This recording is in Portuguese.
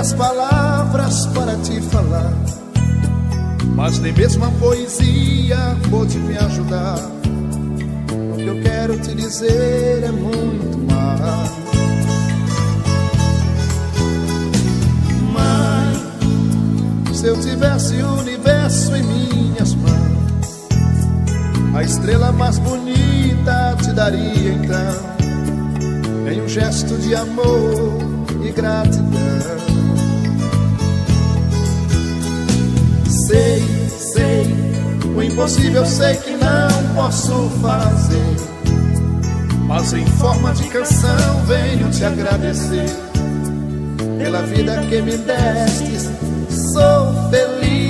tantas palavras para te falar, mas nem mesmo a poesia pode me ajudar. O que eu quero te dizer é muito mais. Mãe, se eu tivesse o universo em minhas mãos, a estrela mais bonita te daria então em um gesto de amor e gratidão. Sei, sei, o impossível sei que não posso fazer, mas em forma de canção venho te agradecer pela vida que me destes. Sou feliz,